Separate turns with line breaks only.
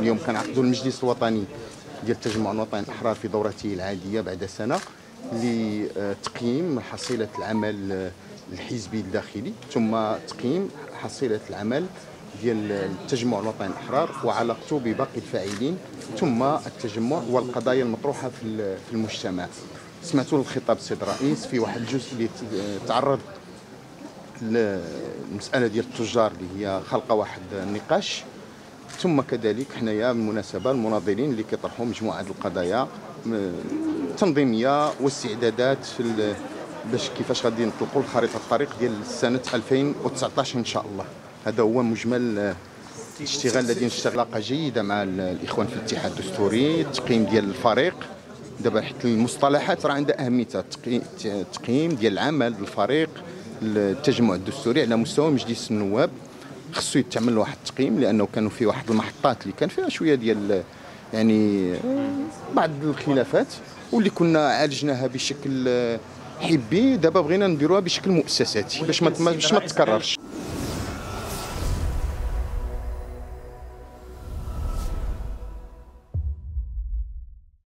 اليوم كنعقدوا المجلس الوطني ديال التجمع الوطني الأحرار في دورته العادية بعد سنة لتقييم حصيلة العمل الحزبي الداخلي ثم تقييم حصيلة العمل ديال التجمع الوطني الأحرار وعلاقته بباقي الفاعلين ثم التجمع والقضايا المطروحة في المجتمع. سمعتوا الخطاب السيد الرئيس في واحد الجزء اللي تعرض المساله ديال التجار اللي هي خلق واحد النقاش ثم كذلك حنايا بالمناسبه المناضلين اللي كيطرحوا مجموعة القضايا تنظيمية واستعدادات باش كيفاش غادي نطلقوا الخريطة الطريق ديال سنه 2019 إن شاء الله. هذا هو مجمل الاشتغال الذي نشتغل علاقه جيده مع الإخوان في الاتحاد الدستوري التقييم ديال الفريق. دابا حيت المصطلحات راه عندها اهميتها التقييم ديال العمل الفريق التجمع الدستوري على مستوى مجلس النواب. خصو يتعمل واحد التقييم لأنه كانوا فيه واحد المحطات اللي كان فيها شوية ديال يعني بعض الخلافات واللي كنا عالجناها بشكل حبي دابا بغينا نديروها بشكل مؤسساتي باش ما باش ما تكررش.